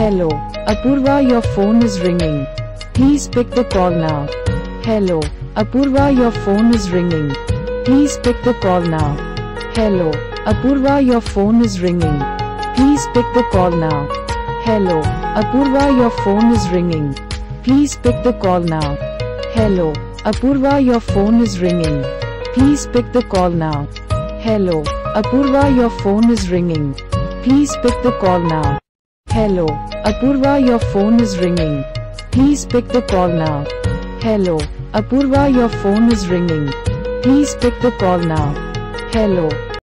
Hello, Apoorva, your phone is ringing. Please pick the call now. Hello, Apoorva, your phone is ringing. Please pick the call now. Hello, Apoorva, your phone is ringing. Please pick the call now. Hello, Apoorva, your phone is ringing. Please pick the call now. Hello, Apoorva, your phone is ringing. Please pick the call now. Hello, Apoorva, your phone is ringing. Please pick the call now. Hello, Apoorva, your phone is ringing. Please pick the call now. Hello, Apoorva, your phone is ringing. Please pick the call now. Hello,